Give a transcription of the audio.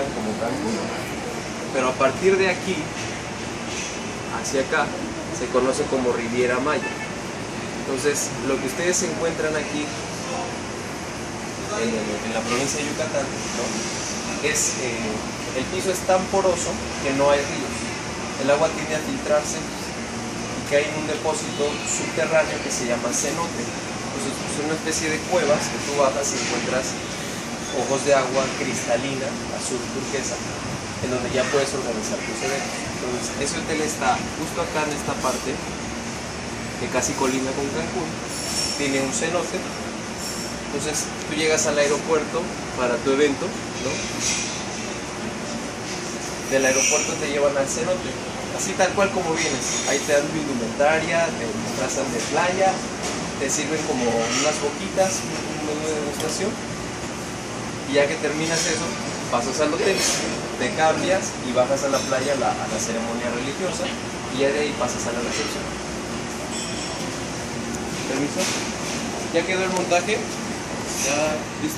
como Cancún. Pero a partir de aquí, hacia acá, se conoce como Riviera Maya. Entonces, lo que ustedes encuentran aquí, en, la provincia de Yucatán, es eh, el piso es tan poroso que no hay ríos. El agua tiende a filtrarse y cae en un depósito subterráneo que se llama cenote. Entonces, es una especie de cuevas que tú bajas y encuentras ojos de agua cristalina, azul turquesa, en donde ya puedes organizar tus eventos. Entonces, ese hotel está justo acá en esta parte, que casi colinda con Cancún, tiene un cenote. Entonces, tú llegas al aeropuerto para tu evento, ¿no? Del aeropuerto te llevan al cenote, así tal cual como vienes. Ahí te dan tu indumentaria, te disfrazan de playa, te sirven como unas boquitas, un menú de degustación y ya que terminas eso, pasas al hotel, te cambias y bajas a la playa a la, ceremonia religiosa y ya de ahí pasas a la recepción. ¿Permiso? ¿Ya quedó el montaje? ¿Ya listo?